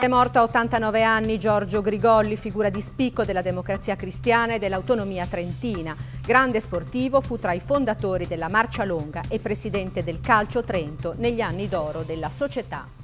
È morto a 89 anni Giorgio Grigolli, figura di spicco della democrazia cristiana e dell'autonomia trentina. Grande sportivo, fu tra i fondatori della Marcia Longa e presidente del Calcio Trento negli anni d'oro della società.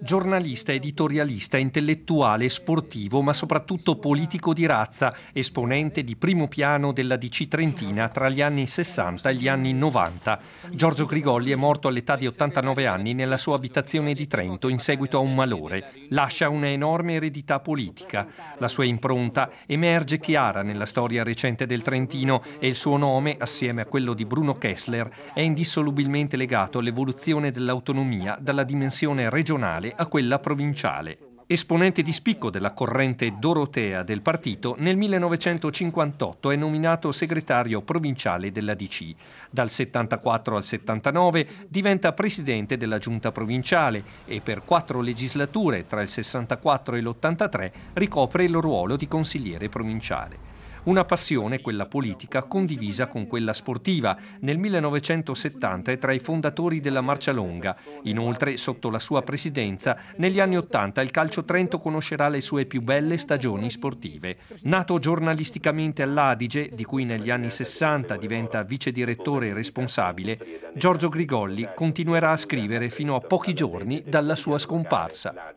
Giornalista, editorialista, intellettuale, sportivo, ma soprattutto politico di razza, esponente di primo piano della DC Trentina tra gli anni 60 e gli anni 90. Giorgio Grigolli è morto all'età di 89 anni nella sua abitazione di Trento in seguito a un malore. Lascia una enorme eredità politica. La sua impronta emerge chiara nella storia recente del Trentino e il suo nome, assieme a quello di Bruno Kessler, è indissolubilmente legato all'evoluzione dell'autonomia dalla dimensione regionale regionale a quella provinciale. Esponente di spicco della corrente dorotea del partito, nel 1958 è nominato segretario provinciale della DC. Dal 74 al 79 diventa presidente della giunta provinciale e per quattro legislature tra il 64 e l'83 ricopre il ruolo di consigliere provinciale. Una passione, quella politica, condivisa con quella sportiva. Nel 1970 è tra i fondatori della Marcia Longa. Inoltre, sotto la sua presidenza, negli anni Ottanta il calcio Trento conoscerà le sue più belle stagioni sportive. Nato giornalisticamente all'Adige, di cui negli anni 60 diventa vice direttore responsabile, Giorgio Grigolli continuerà a scrivere fino a pochi giorni dalla sua scomparsa.